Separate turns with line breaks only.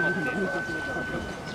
かわい。